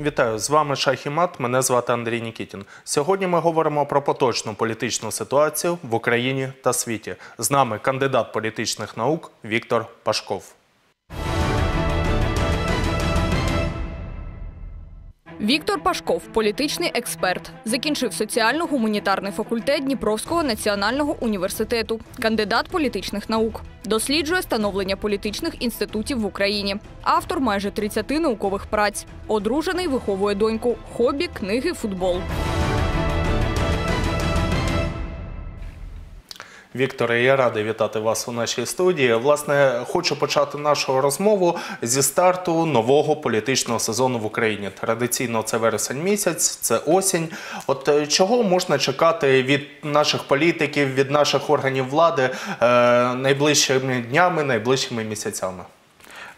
Вітаю з вами Шахімат. Мене звати Андрій Нікітін. Сьогодні ми говоримо про поточну політичну ситуацію в Україні та світі. З нами кандидат політичних наук Віктор Пашков. Віктор Пашков, політичний експерт, закінчив соціально-гуманітарний факультет Дніпровського національного університету, кандидат політичних наук, досліджує становлення політичних інститутів в Україні, автор майже 30 наукових праць, одружений, виховує доньку, хобі, книги, футбол. Вікторе, я радий вітати вас у нашій студії. Власне, хочу почати нашу розмову зі старту нового політичного сезону в Україні. Традиційно це вересень місяць, це осінь. От е, чого можна чекати від наших політиків, від наших органів влади е, найближчими днями, найближчими місяцями?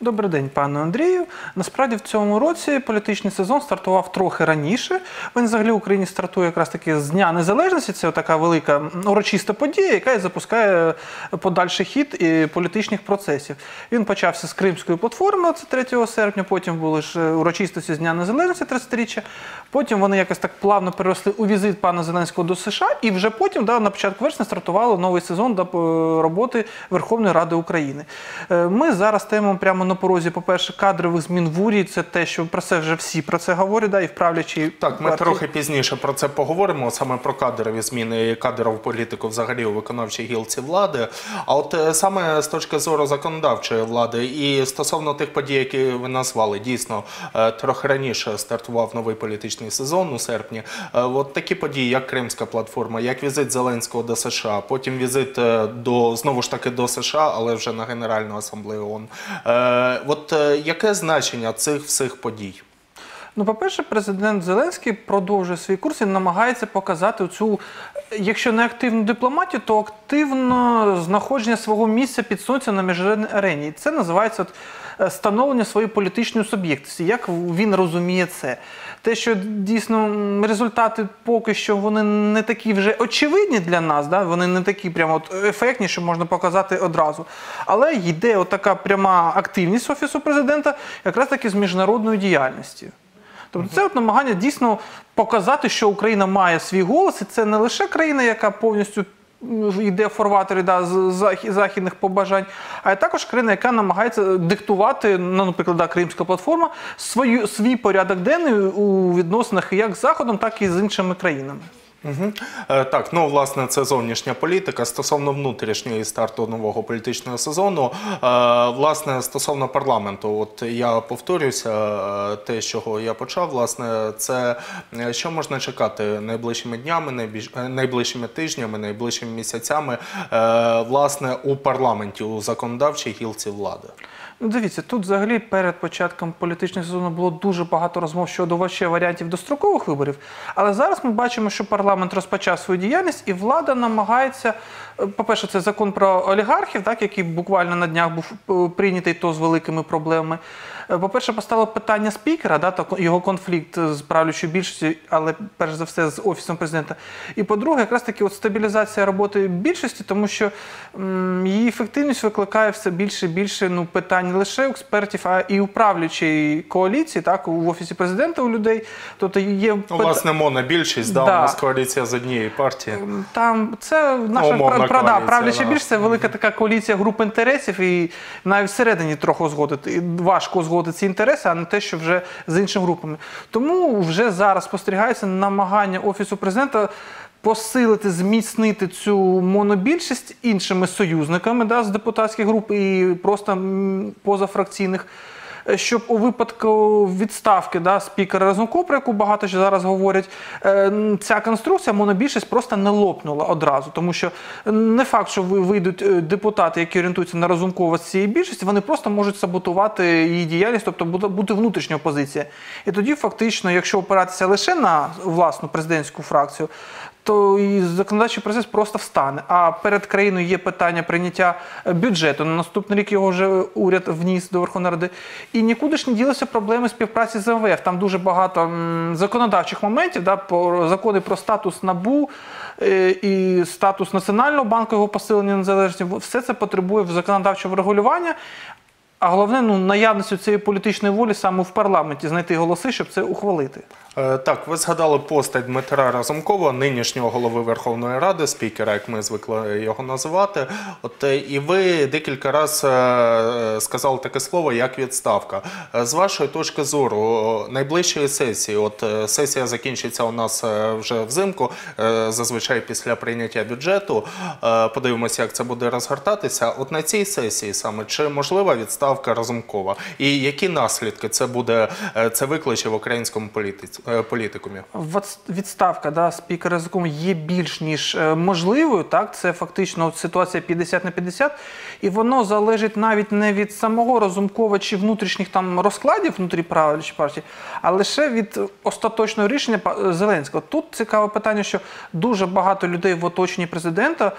Добрий день, пане Андрію. Насправді в цьому році політичний сезон стартував трохи раніше. Він взагалі в Україні стартує якраз таки з Дня Незалежності. Це така велика урочиста подія, яка і запускає подальший хід і політичних процесів. Він почався з Кримської платформи, це 3 серпня. Потім були ж урочистості з Дня Незалежності 30-річчя. Потім вони якось так плавно переросли у візит пана Зеленського до США, і вже потім, да, на початку вересня, стартувало новий сезон е, роботи Верховної Ради України. Е, ми зараз стоїмо прямо на порозі, по-перше, кадрових змін в урі. Це те, що про це вже всі про це говорять, да, і вправлячі Так, ми трохи пізніше про це поговоримо, саме про кадрові зміни і кадрову політику взагалі у виконавчій гілці влади. А от е, саме з точки зору законодавчої влади і стосовно тих подій, які ви назвали, дійсно трохи раніше стартував новий політичний сезон у серпні. Е, от такі події, як Кримська платформа, як візит Зеленського до США, потім візит е, до знову ж таки до США, але вже на Генеральну асамблею ООН. Е, от яке значення цих всіх подій? Ну, по-перше, президент Зеленський продовжує свій курс і намагається показати цю, якщо не активну дипломатію, то активно знаходження свого місця під сонцем на міжнародній арені. І це називається от, становлення своєї політичної суб'єктності. Як він розуміє це? те, що дійсно результати поки що вони не такі вже очевидні для нас, да? вони не такі прямо от ефектні, що можна показати одразу. Але йде отака пряма активність Офісу президента якраз таки з міжнародної діяльності. Тобто це от намагання дійсно показати, що Україна має свій голос, і це не лише країна, яка повністю йде в форватері да, з західних побажань, а також країна, яка намагається диктувати, ну, наприклад, да, Кримська платформа, свою, свій порядок денний у відносинах як з Заходом, так і з іншими країнами. Угу. Так, ну власне, це зовнішня політика стосовно внутрішньої старту нового політичного сезону. Е, власне, стосовно парламенту, от я повторюся, е, те, з чого я почав, власне, це що можна чекати найближчими днями, найближчими тижнями, найближчими місяцями, власне, у парламенті, у законодавчій гілці влади. Ну, дивіться, тут взагалі перед початком політичного сезону було дуже багато розмов щодо вообще варіантів дострокових виборів. Але зараз ми бачимо, що парламент розпочав свою діяльність, і влада намагається. Е, по-перше, це закон про олігархів, так який буквально на днях був е, прийнятий то з великими проблемами. Е, по-перше, поставило питання спікера, да, його конфлікт з правлячою більшістю, але перш за все з офісом президента. І по-друге, якраз таки от стабілізація роботи більшості, тому що м, її ефективність викликає все більше і більше ну, питань не лише експертів, а і управлячої коаліції, так у офісі президента у людей. Тобто є власне монобільшість, да, да. у нас коаліція з однієї партії. Там це наша ну, правда, правляча більшість, це велика така коаліція груп інтересів, і навіть всередині трохи узгодити. Важко узгодити ці інтереси, а не те, що вже з іншими групами. Тому вже зараз спостерігається намагання офісу президента. Посилити, зміцнити цю монобільшість іншими союзниками да, з депутатських груп і просто позафракційних щоб у випадку відставки да, спікера Разумкова, про яку багато що зараз говорять, е, ця конструкція монобільшість просто не лопнула одразу. Тому що не факт, що вийдуть е, депутати, які орієнтуються на Разумкова з цієї більшості, вони просто можуть саботувати її діяльність, тобто бути внутрішня опозиція. І тоді, фактично, якщо опиратися лише на власну президентську фракцію, то і законодавчий процес просто встане. А перед країною є питання прийняття е, бюджету. На наступний рік його вже уряд вніс до Верховної Ради. І нікуди ж не ділися проблеми співпраці з МВФ. Там дуже багато законодавчих моментів, да, по закони про статус НАБУ е, і статус Національного банку, його посилення незалежності. Все це потребує законодавчого врегулювання. А головне, ну, наявності цієї політичної волі саме в парламенті знайти голоси, щоб це ухвалити. Е, Так, ви згадали постать Дмитра Разумкова, нинішнього голови Верховної Ради, спікера, як ми звикли його називати. От е, і ви декілька разів е, сказали таке слово, як відставка. Е, З вашої точки зору, найближчої сесії, от е, сесія закінчиться у нас вже взимку, е, зазвичай після прийняття бюджету. Е, Подивимося, як це буде розгортатися. От на цій сесії саме чи можлива відставка Разумкова? І які наслідки це буде е, це викличе в українському політиці, е, політикумі? Відставка да, спікера закону є більш ніж е, можливою. Так, це фактично ситуація 50 на 50, і воно залежить навіть не від самого Разумкова чи внутрішніх там розкладів внутрі правлячої партії, а лише від остаточного рішення Зеленського. Тут цікаве питання, що дуже багато людей в оточенні президента.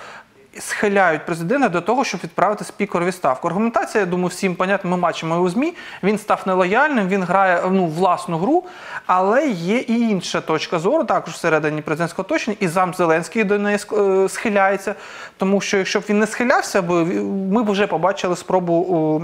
Схиляють президента до того, щоб відправити спікера у відставку. Аргументація, я думаю, всім понятно, ми бачимо і у ЗМІ. Він став нелояльним, він грає ну, власну гру, але є і інша точка зору, також всередині президентського оточення, і зам Зеленський до неї е, схиляється. Тому що якщо б він не схилявся, ми б вже побачили спробу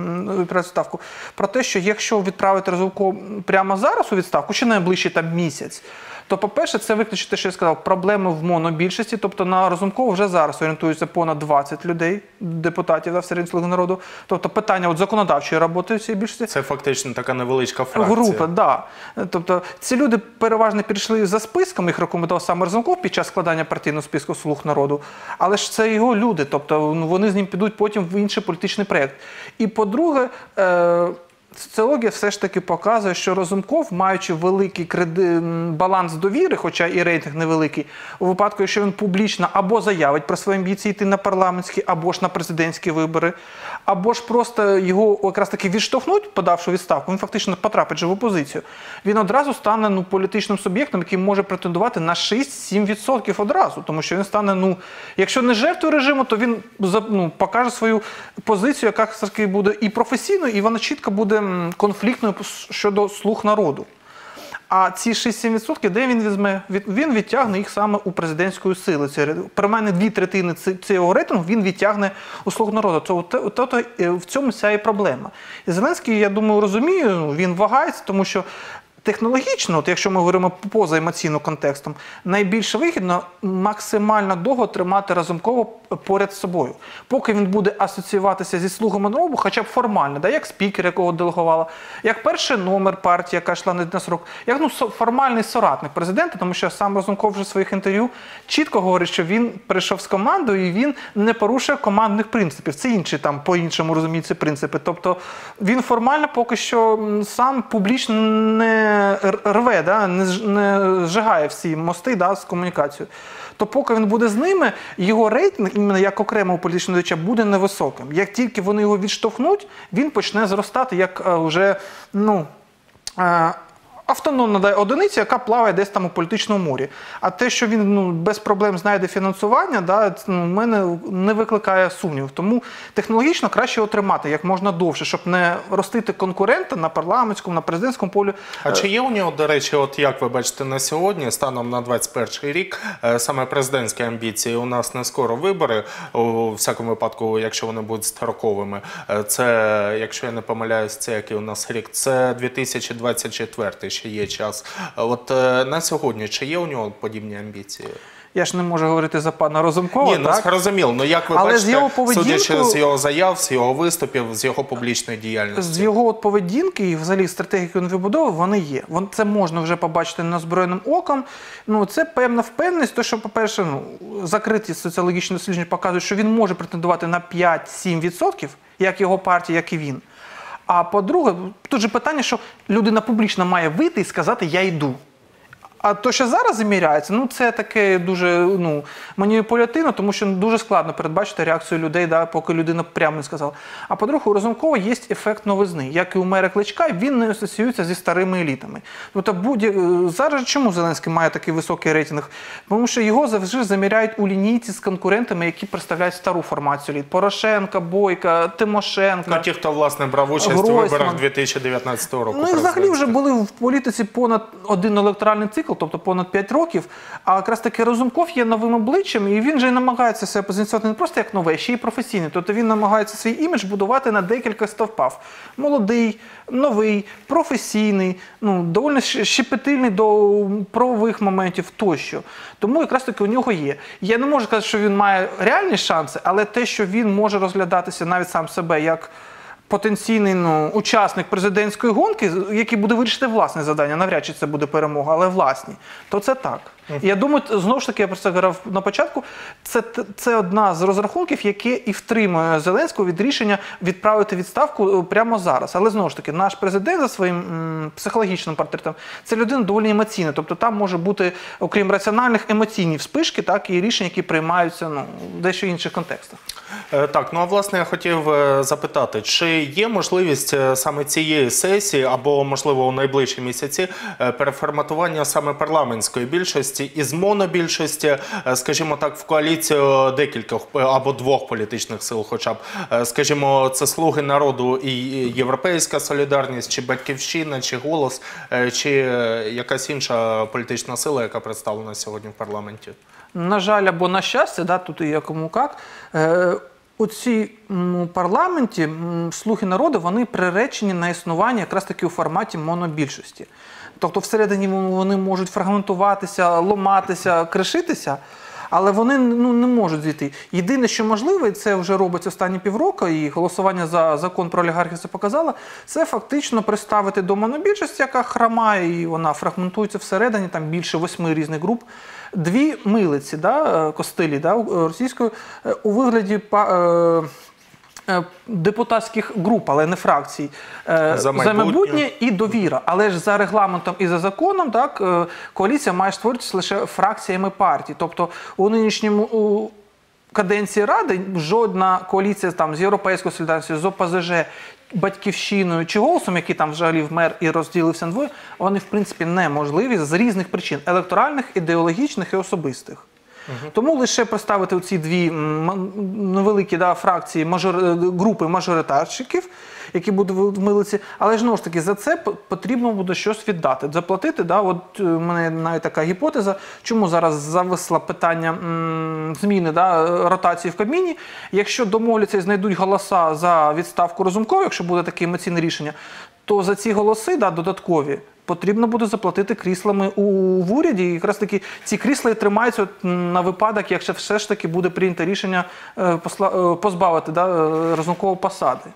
відставку. Про те, що якщо відправити Разумкова прямо зараз у відставку, чи найближчий там місяць, то, по-перше, це виключить те, що я сказав, проблеми в монобільшості. Тобто на Разумкова вже зараз орієнтується понад 20 людей, депутатів да, всередині «Слуги народу. Тобто питання от законодавчої роботи цієї більшості. Це фактично така невеличка фракція. Група, да. Тобто ці люди переважно перейшли за списком, їх рекомендував саме Разумков під час складання партійного списку слуг народу. Але ж це його люди, тобто ну, вони з ним підуть потім в інший політичний проєкт. І по-друге, е- Соціологія все ж таки показує, що Разумков, маючи великий креди... баланс довіри, хоча і рейтинг невеликий, у випадку, якщо він публічно або заявить про свої амбіції йти на парламентські, або ж на президентські вибори, або ж просто його якраз таки відштовхнуть, подавши відставку, він фактично потрапить же в опозицію. Він одразу стане ну, політичним суб'єктом, який може претендувати на 6-7% одразу, тому що він стане, ну, якщо не жертвою режиму, то він ну, покаже свою позицію, яка таки буде і професійною, і вона чітко буде конфліктною щодо слуг народу. А ці 6-7%, де він візьме? Він відтягне їх саме у президентської сили. При мене дві третини цього рейтингу він відтягне у слуг народу. Е, в цьому вся і проблема. І Зеленський, я думаю, розуміє, ну, він вагається, тому що. Технологічно, от якщо ми говоримо поза емоційним контекстом, найбільш вигідно максимально довго тримати Разумкова поряд з собою, поки він буде асоціюватися зі слугами народу, хоча б формально, да, як спікер, якого делегувала, як перший номер партії, яка йшла на срок, як ну формальний соратник президента, тому що сам Разумков вже в своїх інтерв'ю чітко говорить, що він прийшов з командою і він не порушує командних принципів. Це інші там по-іншому розуміються принципи. Тобто він формально поки що сам публічно не рве, да, не, не зжигає всі мости да, з комунікацією. То поки він буде з ними, його рейтинг, іменно як окремого політичного діяча, буде невисоким. Як тільки вони його відштовхнуть, він почне зростати як е, вже ну, е, автономна одиниця, яка плаває десь там у політичному морі. А те, що він ну, без проблем знайде фінансування, да, ну, в мене не викликає сумнівів. Тому технологічно краще отримати як можна довше, щоб не ростити конкурента на парламентському, на президентському полі. А чи є у нього, до речі, от як ви бачите на сьогодні, станом на 21 рік, е, саме президентські амбіції? У нас не скоро вибори, у всякому випадку, якщо вони будуть строковими. Е, Це, якщо я не помиляюсь, це який у нас рік, це 2024, ще є час. От е, на сьогодні, чи є у нього подібні амбіції? Я ж не можу говорити за пана Розумкова. Ні, ну так? зрозуміло. Ну як ви Але з його поведінкою- судячи з його заяв, з його виступів, з його публічної діяльності? З його от поведінки і взагалі стратегії, вибудовував, вони є. Вон це можна вже побачити незброєним оком. Ну це певна впевненість, то що, по-перше, ну закриті соціологічні дослідження показують, що він може претендувати на 5-7%, як його партія, як і він. А по-друге, тут же питання, що людина публічно має вийти і сказати Я йду. А то, що зараз заміряється, ну це таке дуже ну, маніпулятивно, тому що дуже складно передбачити реакцію людей, да, поки людина прямо не сказала. А по-друге, у Разумкова є ефект новизни. Як і у мера Кличка, він не асоціюється зі старими елітами. Тобто будь зараз чому Зеленський має такий високий рейтинг? Тому що його завжди заміряють у лінійці з конкурентами, які представляють стару формацію еліт. Порошенка, Бойка, Тимошенка. Ну, ті, хто власне брав участь у виборах 2019 року. Ну і взагалі вже були в політиці понад один електоральний цикл, тобто понад 5 років. А якраз таки Разумков є новим обличчям, і він же і намагається себе позиціонувати не просто як нове, ще й професійний. Тобто він намагається свій імідж будувати на декілька стовпав. Молодий, новий, професійний, ну доволі щепетильний до правових моментів тощо. Тому якраз таки у нього є. Я не можу сказати, що він має реальні шанси, але те, що він може розглядатися навіть сам себе як потенційний ну, учасник президентської гонки, який буде вирішити власне завдання, навряд чи це буде перемога, але власні, то це так. І я думаю, знову ж таки, я про це говорив на початку. Це, це одна з розрахунків, яке і втримує Зеленського від рішення відправити відставку е, прямо зараз. Але знову ж таки, наш президент за своїм м, психологічним портретом це людина доволі емоційна. Тобто там може бути, окрім раціональних, емоційні вспишки, так і рішення, які приймаються ну, в дещо інших контекстах. Е, Так, ну а власне я хотів е, запитати, чи є можливість саме цієї сесії, або можливо у найближчі місяці, переформатування саме парламентської більшості із монобільшості, е, скажімо так, в коаліцію декількох е, або двох політичних сил, хоча б Е, скажімо, це слуги народу і Європейська солідарність, чи батьківщина, чи голос, чи якась інша політична сила, яка представлена сьогодні в парламенті. На жаль, або на щастя, да, тут і якому як. У цій парламенті слухи народу вони приречені на існування якраз таки у форматі монобільшості. Тобто всередині вони можуть фрагментуватися, ломатися, кришитися. Але вони ну, не можуть зійти. Єдине, що можливо, і це вже робиться останні півроку, і голосування за закон про олігархів це показало, це фактично приставити до монобільшості, яка хромає, і вона фрагментується всередині, там більше восьми різних груп. Дві милиці, да, е, костилі да, у- е, у вигляді е, депутатських груп, але не фракцій. Е, За майбутнє. і довіра. Але ж за регламентом і за законом, так е, коаліція має створитися лише фракціями партій. Тобто у нинішньому у каденції ради жодна коаліція там з європейською солідарністю, з ОПЗЖ, батьківщиною чи голосом, який там взагалі вмер і розділився на двоє, вони в принципі неможливі з різних причин електоральних, ідеологічних і особистих. Тому лише представити ці дві невеликі да, фракції мажор... е, групи мажоритарщиків, які будуть в милиці, але ж ж таки за це потрібно буде щось віддати, заплатити. Да, от е, у мене навіть така гіпотеза, чому зараз зависло питання зміни да, е, ротації в Кабміні. Якщо домовляться і знайдуть голоса за відставку Разумкова, якщо буде таке емоційне рішення, то за ці голоси да, додаткові. Потрібно буде заплатити кріслами у в уряді. І якраз таки ці крісла і тримаються на випадок, якщо все ж таки буде прийнято рішення е, посла- е, позбавити да, е, Разумкова посади.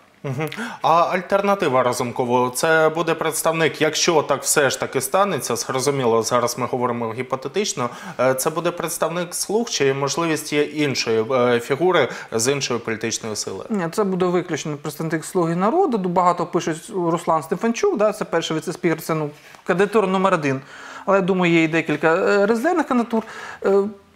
А альтернатива Разумкову це буде представник, якщо так все ж таки станеться, зрозуміло, зараз ми говоримо гіпотетично. е, Це буде представник слуг чи можливість є іншої е, фігури з іншої політичної сили. Ні, це буде виключно представник Слуги народу. Багато пишуть Руслан Стефанчук, це перший віце-спікер, це ну, кандидатура номер один. Але я думаю, є і декілька е, резервних кандидатур.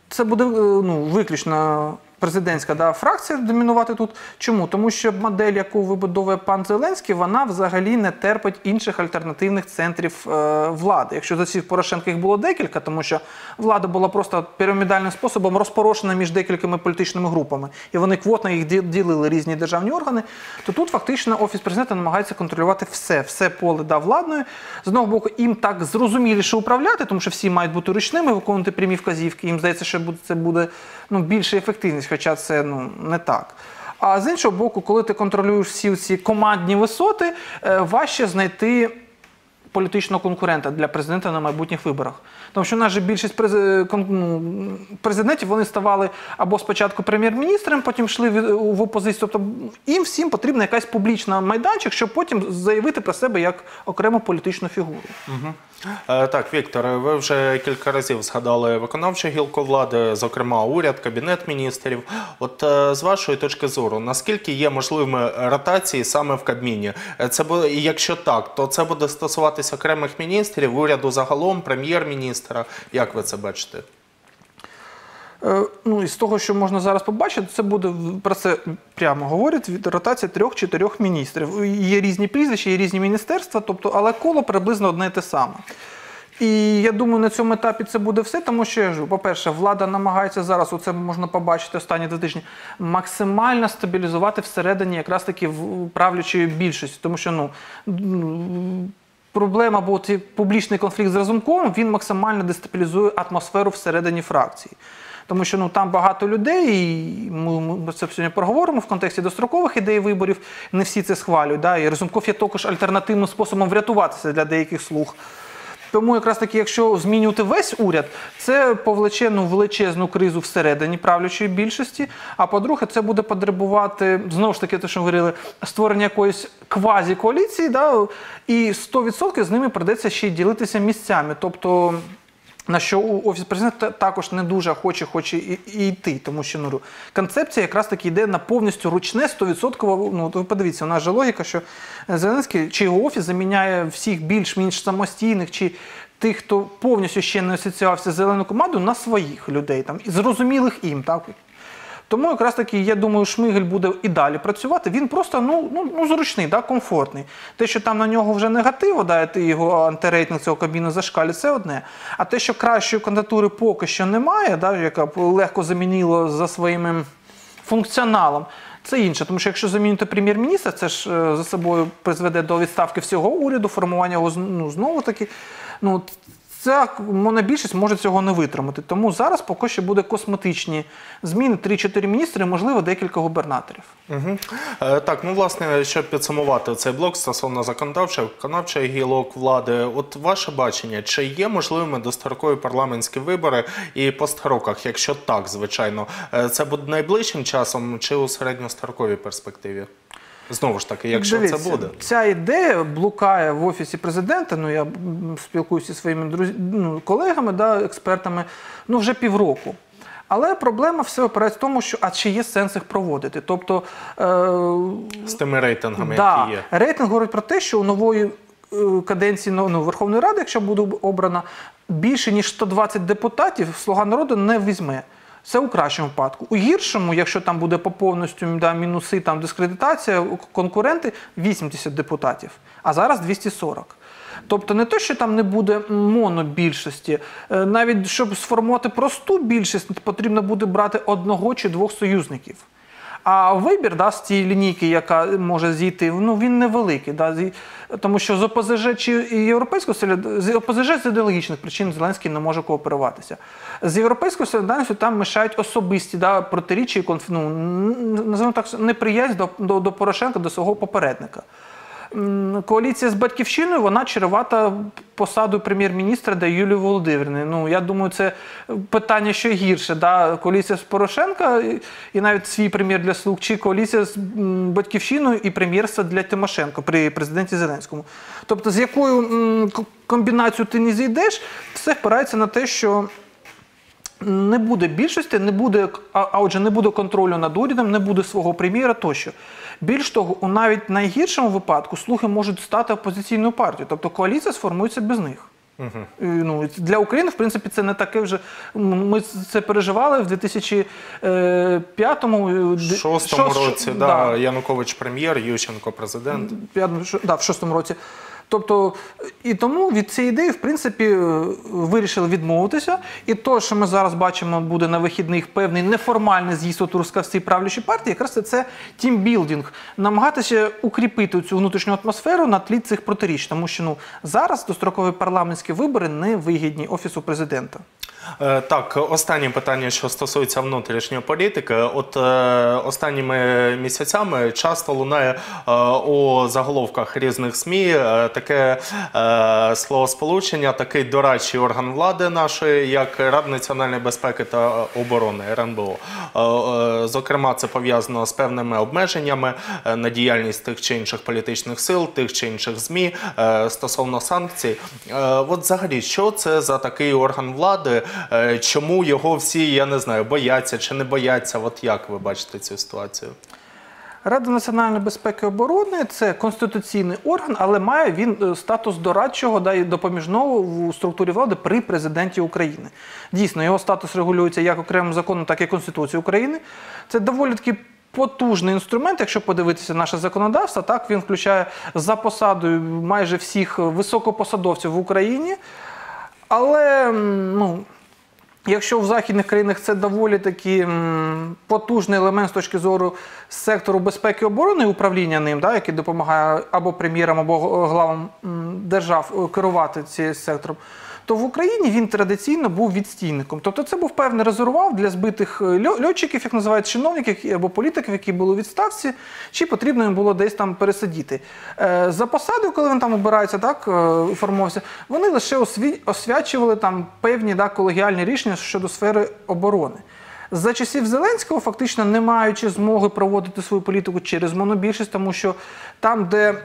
Це буде ну, виключно президентська да, фракція домінувати тут. Чому? Тому що модель, яку вибудовує пан Зеленський, вона взагалі не терпить інших альтернативних центрів е, влади. Якщо за цих Порошенка їх було декілька, тому що влада була просто пірамідальним способом розпорошена між декількома політичними групами, і вони квотно їх ділили різні державні органи, то тут фактично офіс президента намагається контролювати все, все поле да, владної. З одного боку, їм так зрозуміліше управляти, тому що всі мають бути ручними, виконувати прямі вказівки. Їм здається, що це буде ну, більша ефективність, хоча це ну, не так. А з іншого боку, коли ти контролюєш всі ці командні висоти, е, важче знайти політичного конкурента для президента на майбутніх виборах. Тому що же більшість през- ну, президентів вони ставали або спочатку прем'єр-міністром, потім йшли в опозицію. Тобто їм всім потрібна якась публічна майданчик, щоб потім заявити про себе як окрему політичну фігуру. Е, Так, Віктор, ви вже кілька разів згадали виконавчу гілку влади, зокрема уряд, кабінет міністрів. От е, з вашої точки зору, наскільки є можливими ротації саме в Кабміні? Е, Це буде, якщо так, то це буде стосуватися окремих міністрів, уряду загалом, прем'єр-міністра. Як ви це бачите? Е, Ну, і з того, що можна зараз побачити, це буде про це прямо говорять від ротація трьох-чотирьох міністрів. Є різні прізвища, є різні міністерства, тобто, але коло приблизно одне і те саме. І я думаю, на цьому етапі це буде все, тому що я кажу, по-перше, влада намагається зараз, оце можна побачити останні два тижні, максимально стабілізувати всередині якраз таки правлячої більшості. Тому що ну, проблема, бо публічний конфлікт з Разумковим, він максимально дестабілізує атмосферу всередині фракції. Тому що ну там багато людей, і ми, ми це сьогодні проговоримо в контексті дострокових ідей виборів. Не всі це схвалюють. Да? І Разумков є також альтернативним способом врятуватися для деяких слуг. Тому якраз таки, якщо змінювати весь уряд, це повлече ну, величезну кризу всередині правлячої більшості. А по-друге, це буде потребувати знову ж таки, те, що говорили, створення якоїсь квазі-коаліції, да, і 100% з ними придеться ще й ділитися місцями. Тобто. На що у- офіс президента також не дуже хоче хоче і, і йти, тому що ну концепція якраз таки йде на повністю ручне 100%. Ну ви подивіться, у нас же логіка, що Зеленський чи його офіс заміняє всіх більш-менш самостійних чи тих, хто повністю ще не асоціювався з зеленою командою, на своїх людей там і зрозумілих їм, так. Тому якраз таки, я думаю, Шмигель буде і далі працювати. Він просто ну, ну, ну зручний, да, комфортний. Те, що там на нього вже негативо, да, його антирейтинг цього кабіну зашкалює, це одне. А те, що кращої кандидатури поки що немає, да, яка легко замінила за своїм функціоналом. Це інше, тому що якщо замінити прем'єр-міністра, це ж е, за собою призведе до відставки всього уряду, формування його ну, знову таки. Ну, ця монобільшість може цього не витримати. Тому зараз поки що буде косметичні зміни, 3-4 міністри, можливо, декілька губернаторів. Угу. Е, так, ну власне, щоб підсумувати цей блок стосовно законодавчої, виконавчої гілок влади, от ваше бачення, чи є можливими дострокові парламентські вибори і по строках? Якщо так, звичайно, Е, це буде найближчим часом чи у середньостроковій перспективі? Знову ж таки, якщо Дивіться, це буде. Ця ідея блукає в офісі президента. Ну я спілкуюся зі своїми друз... ну, колегами, да, експертами, ну вже півроку. Але проблема все опирається в тому, що а чи є сенс їх проводити. Тобто е, З тими рейтингами, да, які є. рейтинг говорить про те, що у нової е, каденції ну, ну, Верховної Ради, якщо буде обрана, більше ніж 120 депутатів, слуга народу не візьме. Це у кращому випадку. У гіршому, якщо там буде по повністю да, мінуси, там дискредитація, конкуренти 80 депутатів, а зараз 240. Тобто не те, що там не буде монобільшості, е, навіть щоб сформувати просту більшість, потрібно буде брати одного чи двох союзників. А вибір да, з цієї лінійки, яка може зійти, ну він невеликий. Да, тому що з ОПЗЖ чи європейського з ОПЗЖ з ідеологічних причин Зеленський не може кооперуватися. З європейською солідарністю там мішають особисті да, протиріччя і конф... ну, так неприязнь до, до, до Порошенка, до свого попередника. Коаліція з батьківщиною вона чарувата посаду прем'єр-міністра до Юлії Володимирівни. Ну я думаю, це питання ще гірше. Да? Коаліція з Порошенка і- навіть свій прем'єр для слуг, чи коаліція з батьківщиною і прем'єрство для Тимошенко при президенті Зеленському. Тобто, з якою комбінацією ти не зійдеш, все впирається на те, що не буде більшості, не буде, а отже, не буде контролю над урядом, не буде свого прем'єра тощо. Більш того, у навіть найгіршому випадку слуги можуть стати опозиційною партією, тобто коаліція сформується без них. Угу. Ну, для України, в принципі, це не таке вже. Ми це переживали в 2005-му. В шостому році, да, Янукович прем'єр, Ющенко президент. Да, в шостому році. Тобто, і тому від цієї ідеї, в принципі, е, вирішили відмовитися. І то, що ми зараз бачимо, буде на вихідних певний неформальний з'їзд у Трускавці правлячої партії, якраз це, це тімбілдинг, намагатися укріпити цю внутрішню атмосферу на тлі цих протиріч, тому що ну зараз дострокові парламентські вибори не вигідні офісу президента. Е, Так, останнє питання, що стосується внутрішньої політики. От е, останніми місяцями часто лунає е, у заголовках різних СМІ е, таке е, словосполучення, такий дорадчий орган влади нашої, як Рада національної безпеки та оборони РНБО. Е, е, зокрема, це пов'язано з певними обмеженнями е, на діяльність тих чи інших політичних сил, тих чи інших ЗМІ е, стосовно санкцій. Е, От взагалі, що це за такий орган влади? Е, Чому його всі, я не знаю, бояться чи не бояться? От як ви бачите цю ситуацію? Рада національної безпеки і оборони це конституційний орган, але має він е, статус дорадчого да, і допоміжного в структурі влади при президенті України. Дійсно, його статус регулюється як окремим законом, так і Конституцією України. Це доволі таки потужний інструмент, якщо подивитися наше законодавство. Так він включає за посадою майже всіх високопосадовців в Україні. Але ну, Якщо в західних країнах це доволі таки потужний елемент з точки зору сектору безпеки і оборони управління ним, да, який допомагає або прем'єрам, або главам держав е, керувати цим сектором, то в Україні він традиційно був відстійником. Тобто це був певний резервуар для збитих е, льотчиків, як називають чиновників або політиків, які були у відставці, чи потрібно їм було десь там пересидіти. Е, За посадою, коли він там обирається, так е, формувався, вони лише освячували там певні да, колегіальні рішення щодо сфери оборони. За часів Зеленського, фактично не маючи змоги проводити свою політику через монобільшість, тому що там, де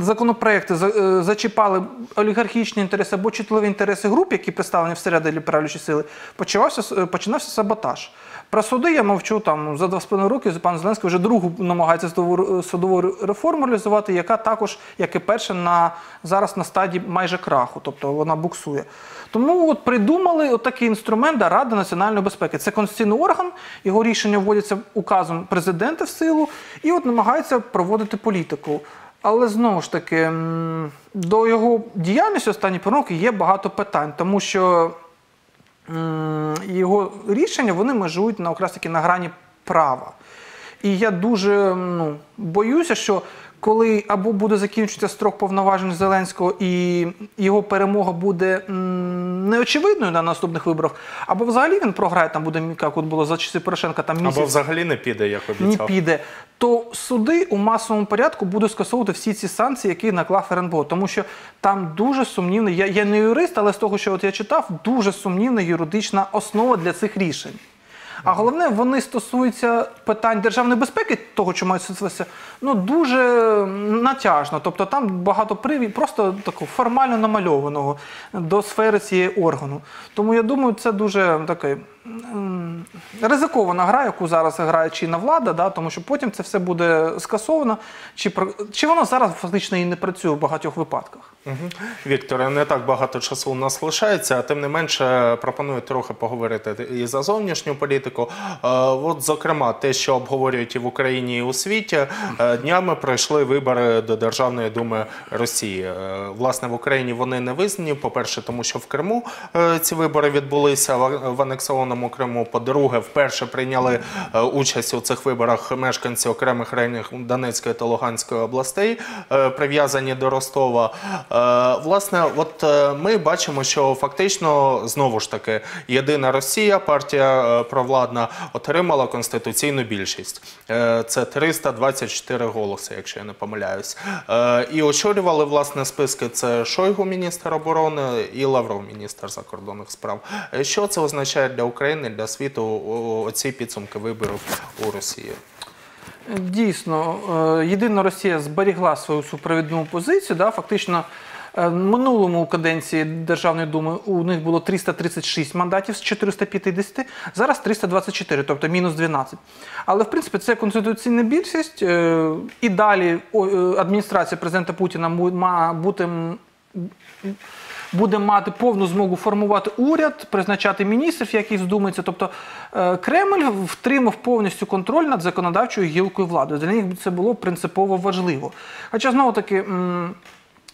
законопроекти за- е, зачіпали олігархічні інтереси або чутливі інтереси груп, які представлені всередині правлячої сили, почався, е, починався саботаж. Про суди я мовчу там за два з половиною роки. Пан Зеленський вже другу намагається судову, реформу реалізувати, яка також, як і перша, на зараз на стадії майже краху, тобто вона буксує. Тому от придумали отакий інструмент да, Рада національної безпеки. Це конституційний орган, його рішення вводяться указом президента в силу, і от намагаються проводити політику. Але знову ж таки, до його діяльності останні роки є багато питань, тому що його рішення вони межують на якраз таки на грані права. І я дуже ну, боюся, що коли або буде закінчитися строк повноважень Зеленського і його перемога буде неочевидною на наступних виборах, або взагалі він програє, там буде як от було за часи Порошенка, там місяць Або взагалі не піде, як не піде, то суди у масовому порядку будуть скасовувати всі ці санкції, які наклав РНБО. Тому що там дуже сумнівна, я, я не юрист, але з того, що от я читав, дуже сумнівна юридична основа для цих рішень. А головне, вони стосуються питань державної безпеки, того, що мають стосуватися, ну дуже натяжно. Тобто там багато привід, просто такого формально намальованого до сфери цієї органу. Тому я думаю, це дуже такий ризикована гра, яку зараз грає чинна влада, да, тому що потім це все буде скасовано, чи, чи воно зараз фактично і не працює в багатьох випадках. Мгм. Вікторе, не так багато часу у нас лишається, а тим не менше пропоную трохи поговорити і за зовнішню політику. Е, От, зокрема, те, що обговорюють і в Україні, і у світі, Е, днями пройшли вибори до Державної думи Росії. Е, Власне, в Україні вони не визнані. По-перше, тому що в Криму ці вибори відбулися в в анексованому Криму. По-друге, вперше прийняли е, участь у цих виборах мешканці окремих районів Донецької та Луганської областей, е, прив'язані до Ростова. Е, Власне, от ми бачимо, що фактично знову ж таки єдина Росія, партія провладна, отримала конституційну більшість. Це 324 голоси, якщо я не помиляюсь. І очолювали власне списки це Шойгу, міністр оборони, і Лавров, міністр закордонних справ. Що це означає для України, для світу оці підсумки виборів у Росії? Дійсно, е, єдина Росія зберігла свою супровідну позицію. Фактично, е, минулому каденції Державної думи у них було 336 мандатів з 450, зараз 324, тобто мінус 12. Але в принципі це конституційна більшість. е, І далі адміністрація президента Путіна має бути. Буде мати повну змогу формувати уряд, призначати міністрів, які вздумаються. Тобто е, Кремль втримав повністю контроль над законодавчою гілкою влади. Для них це було принципово важливо. Хоча знову таки.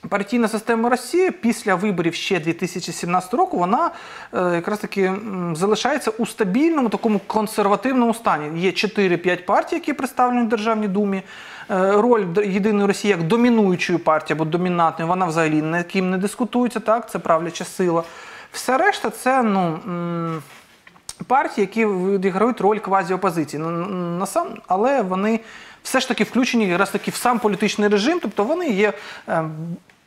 Партійна система Росії після виборів ще 2017 року вона е, якраз таки залишається у стабільному такому консервативному стані. Є 4-5 партій, які представлені в Державній думі. Е, Роль єдиної Росії як домінуючої партії або домінантної, вона взагалі ні ким не дискутується. Так, це правляча сила. Все решта це ну. партії, які відіграють роль квазіопозиції. Ну, але вони все ж таки включені якраз таки в сам політичний режим, тобто вони є.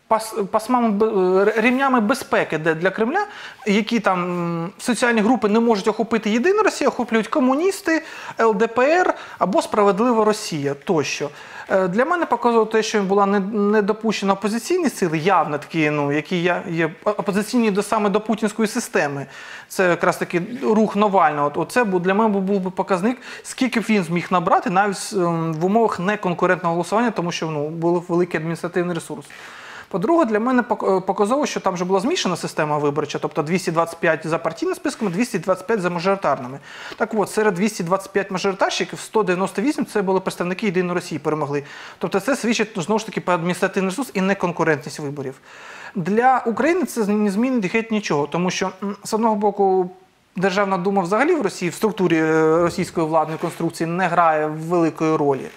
Пас- Пасмами е, рівнями безпеки для Кремля, які там соціальні групи не можуть охопити єдина Росія, охоплюють комуністи, ЛДПР або справедлива Росія тощо. Е, Для мене показувало те, що була не, не допущена опозиційні сили, явно такі, ну які є опозиційні до саме до путінської системи. Це якраз таки рух Навального. Оце для мене був би показник, скільки б він зміг набрати навіть ем, в умовах неконкурентного голосування, тому що ну був великий адміністративний ресурс. По-друге, для мене е, показово, що там вже була змішана система виборча, тобто 225 за партійними списками, 225 за мажоритарними. Так от, серед 225 мажоритарщиків 198 це були представники Єдиної Росії, перемогли. Тобто це свідчить знову ж таки про адміністративний ресурс і неконкурентність виборів. Для України це не змінить геть нічого, тому що з одного боку. Державна дума взагалі в Росії в структурі е, російської владної конструкції не грає великої ролі.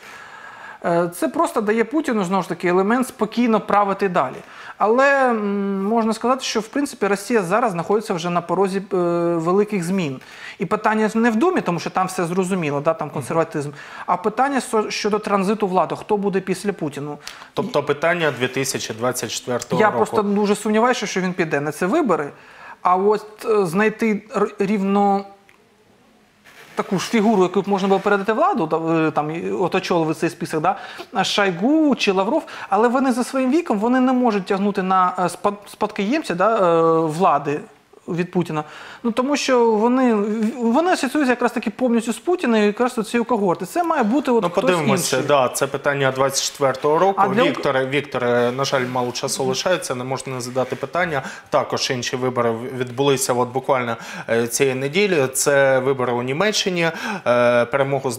Е, Це просто дає Путіну знову ж таки елемент спокійно правити далі. Але можна сказати, що в принципі Росія зараз знаходиться вже на порозі е, великих змін. І питання не в думі, тому що там все зрозуміло, да, там консерватизм, а питання щодо транзиту влади, хто буде після Путіну. Тобто питання 2024 Я року. просто дуже сумніваюся, що він піде на ці вибори. А от е, знайти рівно таку ж фігуру, яку б можна було передати владу, е, там і от цей список, да? Шайгу чи Лавров, але вони за своїм віком вони не можуть тягнути на е, спад- спадкоємця да, е, влади. Від Путіна, ну тому що вони, вони асоціюються якраз таки повністю з Путіним і якраз цією когорти. Це має бути от Ну, хтось подивимося, інший. да, це питання 24-го року. А для Вікторе, Вікторе, на жаль, мало часу лишається, не можна не задати питання. Також інші вибори відбулися от буквально е, цієї неділі. Це вибори у Німеччині. Е, Перемогу е,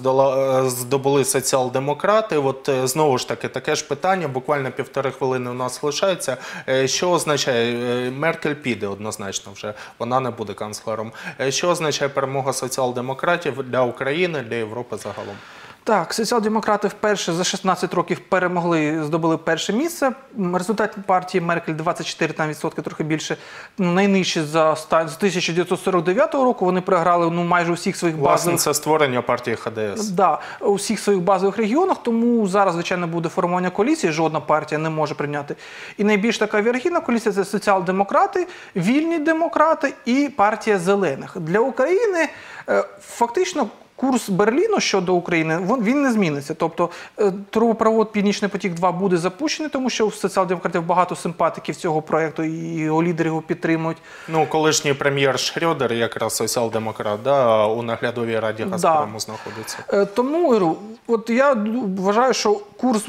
здобули соціал-демократи. От знову ж таки, таке ж питання. Буквально півтори хвилини у нас лишається. Що означає Меркель піде однозначно вже. Вона не буде канцлером. Е, Що означає перемога соціал-демократів для України, для Європи загалом? Так, соціал-демократи вперше за 16 років перемогли, здобули перше місце. Результат партії Меркель 24 там, відсотки, трохи більше. Ну, найнижчі за з 1949 року. Вони програли ну, майже у всіх своїх Власне, базових це створення партії ХДС. Да, у всіх своїх базових регіонах, тому зараз, звичайно, буде формування коаліції, жодна партія не може прийняти. І найбільш така віргійна коаліція це соціал-демократи, вільні демократи і партія зелених. Для України е, фактично. Курс Берліну щодо України він, не зміниться. Тобто е, трубопровод Північний потік 2 буде запущений, тому що у соціал-демократів багато симпатиків цього проекту, і його лідери його підтримують. Ну, колишній прем'єр Шрёдер, якраз соціал-демократ, да, у наглядовій раді Газпрому знаходиться. Е, Тому Іру, от я вважаю, що курс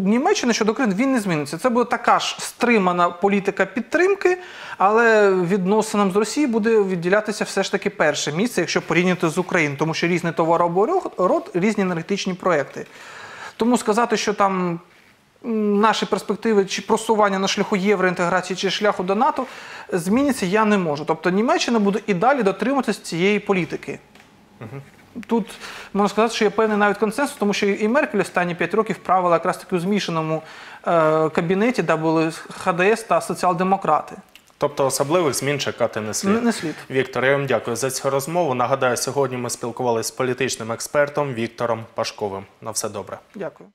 Німеччини щодо України він не зміниться. Це буде така ж стримана політика підтримки, але відносинам з Росії буде відділятися все ж таки перше місце, якщо порівняти з Україною, тому що різний товарооборот, різні енергетичні проекти. Тому сказати, що там наші перспективи чи просування на шляху євроінтеграції чи шляху до НАТО зміняться, я не можу. Тобто Німеччина буде і далі дотримуватися цієї політики. Тут можна сказати, що є певний навіть консенсус, тому що і Меркель останні 5 років правила якраз таки у змішаному е, кабінеті, де були ХДС та соціал-демократи. Тобто особливих змін чекати не слід. Не, слід. Віктор, я вам дякую за цю розмову. Нагадаю, сьогодні ми спілкувалися з політичним експертом Віктором Пашковим. На все добре. Дякую.